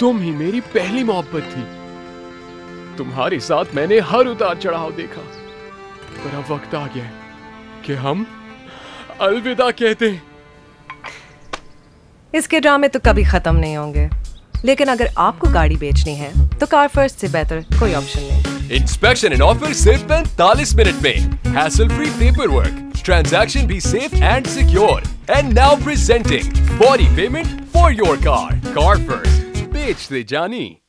तुम ही मेरी पहली मोहब्बत थी। तुम्हारे साथ मैंने हर उतार चढ़ाव देखा। पर अब वक्त आ गया है कि हम अलविदा कहते हैं। इसके ड्रामे तो कभी खत्म नहीं होंगे। लेकिन अगर आपको गाड़ी बेचनी है तो कार फ़र्स्ट से बेहतर कोई ऑप्शन नहीं। Inspection and offer सिर्फ़ 45 मिनट में। Hassle free paperwork transaction be safe and secure and now presenting 40 payment for your car car first बेच दे जानी।